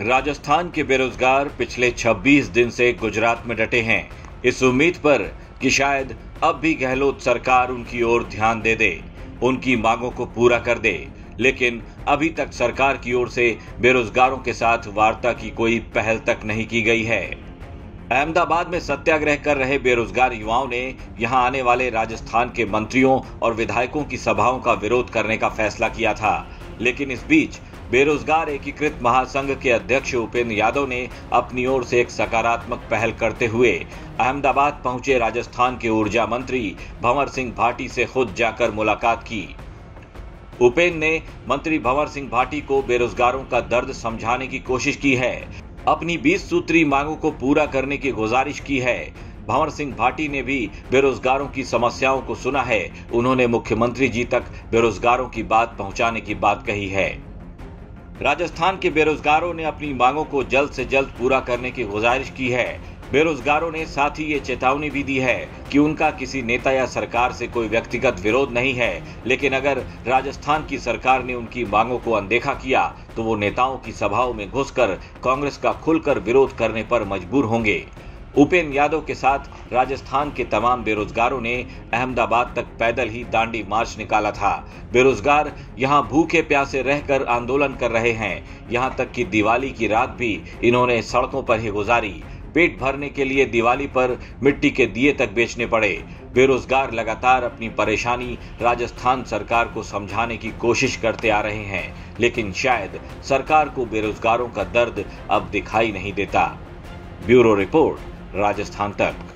राजस्थान के बेरोजगार पिछले 26 दिन से गुजरात में डटे हैं। इस उम्मीद पर कि शायद अब भी गहलोत सरकार उनकी ओर ध्यान दे दे, उनकी मांगों को पूरा कर दे। लेकिन अभी तक सरकार की ओर से बेरोजगारों के साथ वार्ता की कोई पहल तक नहीं की गई है। अहमदाबाद में सत्याग्रह कर रहे बेरोजगार युवाओं ने यहाँ आने वाले राजस्थान के मंत्रियों और विधायकों की सभाओं का विरोध करने का फैसला किया था। लेकिन इस बीच बेरोजगार एकीकृत महासंघ के अध्यक्ष उपेंद्र यादव ने अपनी ओर से एक सकारात्मक पहल करते हुए अहमदाबाद पहुँचे राजस्थान के ऊर्जा मंत्री भंवर सिंह भाटी से खुद जाकर मुलाकात की। उपेंद्र ने मंत्री भंवर सिंह भाटी को बेरोजगारों का दर्द समझाने की कोशिश की है। अपनी 20 सूत्री मांगों को पूरा करने की गुजारिश की है। भंवर सिंह भाटी ने भी बेरोजगारों की समस्याओं को सुना है। उन्होंने मुख्यमंत्री जी तक बेरोजगारों की बात पहुँचाने की बात कही है। राजस्थान के बेरोजगारों ने अपनी मांगों को जल्द से जल्द पूरा करने की गुजारिश की है। बेरोजगारों ने साथ ही ये चेतावनी भी दी है कि उनका किसी नेता या सरकार से कोई व्यक्तिगत विरोध नहीं है, लेकिन अगर राजस्थान की सरकार ने उनकी मांगों को अनदेखा किया तो वो नेताओं की सभाओं में घुसकर कांग्रेस का खुलकर विरोध करने पर मजबूर होंगे। उपेन्द्र यादव के साथ राजस्थान के तमाम बेरोजगारों ने अहमदाबाद तक पैदल ही दांडी मार्च निकाला था। बेरोजगार यहाँ भूखे प्यासे रहकर आंदोलन कर रहे हैं। यहाँ तक कि दिवाली की रात भी इन्होंने सड़कों पर ही गुजारी। पेट भरने के लिए दिवाली पर मिट्टी के दिए तक बेचने पड़े। बेरोजगार लगातार अपनी परेशानी राजस्थान सरकार को समझाने की कोशिश करते आ रहे हैं, लेकिन शायद सरकार को बेरोजगारों का दर्द अब दिखाई नहीं देता। Bureau report. राजस्थान तक।